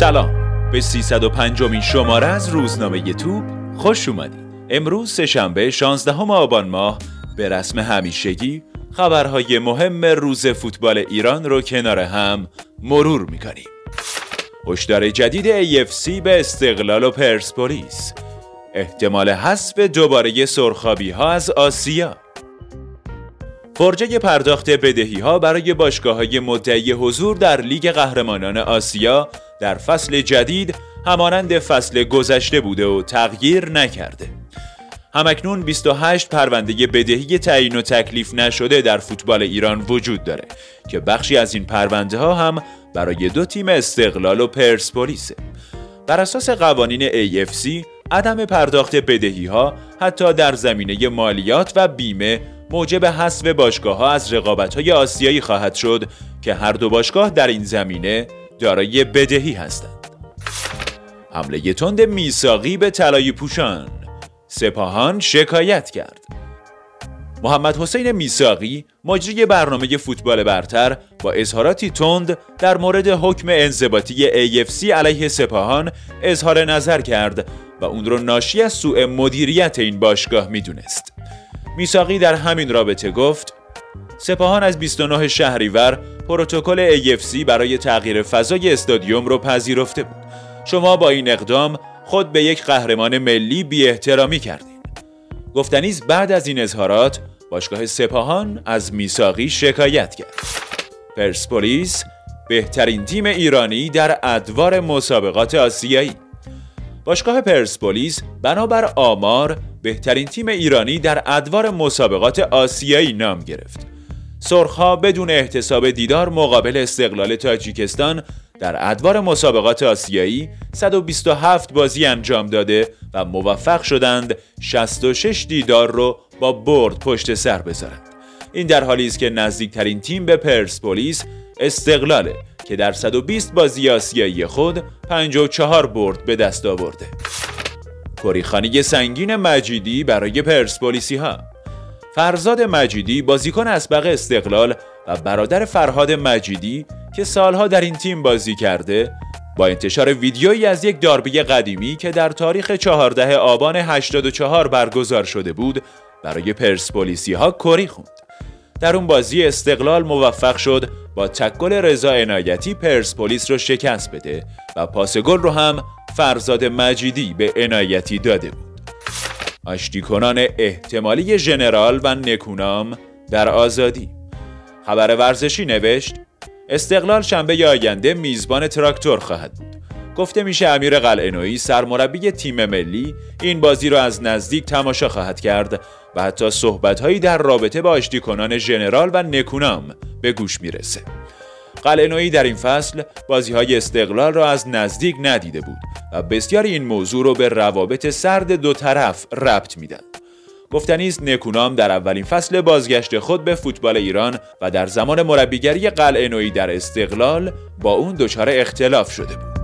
سلام. به 305 امین شماره از روزنامه یوتیوب خوش اومدید امروز سهشنبه 16 آبان ماه. به رسم همیشگی خبرهای مهم روز فوتبال ایران رو کنار هم مرور می‌کنیم. هشدار جدید AFC به استقلال و پرسپولیس. احتمال حذف دوباره سرخابی ها از آسیا. فرجه پرداخت بدهی ها برای باشگاه های مدعی حضور در لیگ قهرمانان آسیا در فصل جدید همانند فصل گذشته بوده و تغییر نکرده. همکنون 28 پرونده بدهی تعیین و تکلیف نشده در فوتبال ایران وجود داره که بخشی از این پرونده ها هم برای دو تیم استقلال و پرسپولیسه. بر اساس قوانین AFC عدم پرداخت بدهی ها حتی در زمینه مالیات و بیمه موجب حذف باشگاه ها از رقابت های آسیایی خواهد شد که هر دو باشگاه در این زمینه دارای بدهی هستند. حمله تند میساقی به طلای پوشان سپاهان شکایت کرد. محمد حسین میساقی مجری برنامه فوتبال برتر با اظهاراتی تند در مورد حکم انضباطی AFC علیه سپاهان اظهار نظر کرد و اون رو ناشی از سوء مدیریت این باشگاه می‌دونست. میساقی در همین رابطه گفت سپاهان از 29 شهریور پروتکل AFC برای تغییر فضای استادیوم رو پذیرفته بود. شما با این اقدام خود به یک قهرمان ملی بی احترامی کردین. گفتنیز بعد از این اظهارات باشگاه سپاهان از میساقی شکایت کرد. پرسپولیس بهترین تیم ایرانی در ادوار مسابقات آسیایی باشگاه پرسپولیس بنابر آمار بهترین تیم ایرانی در ادوار مسابقات آسیایی نام گرفت. سرخها بدون احتساب دیدار مقابل استقلال تاجیکستان در ادوار مسابقات آسیایی 127 بازی انجام داده و موفق شدند 66 دیدار رو با برد پشت سر بذارند. این در حالی است که نزدیکترین تیم به پرسپولیس استقلاله که در 120 بازی آسیایی خود 54 برد به دست آورده. کریخانی سنگین مجیدی برای پرسپولیسی ها فرزاد مجیدی بازیکن اسبق استقلال و برادر فرهاد مجیدی که سالها در این تیم بازی کرده با انتشار ویدیویی از یک داربی قدیمی که در تاریخ 14 آبان 84 برگزار شده بود برای پرسپولیسی ها کری خوند. در اون بازی استقلال موفق شد با تکل رضا عنایتی پرسپولیس رو شکست بده و پاس گل رو هم فرزاد مجیدی به عنایتی داده بود. آشتی کنان احتمالی ژنرال و نکونام در آزادی خبر ورزشی نوشت استقلال شنبه آینده میزبان تراکتور خواهد بود گفته میشه امیر قلعه‌نویی سرمربی تیم ملی این بازی را از نزدیک تماشا خواهد کرد و حتی صحبتهایی در رابطه با آشتی کنان ژنرال و نکونام به گوش می‌رسه قلعه‌نویی در این فصل بازی های استقلال را از نزدیک ندیده بود و بسیار این موضوع رو به روابط سرد دو طرف ربط میدن. گفتنیست نکونام در اولین فصل بازگشت خود به فوتبال ایران و در زمان مربیگری قلعه‌نویی در استقلال با اون دچار اختلاف شده بود.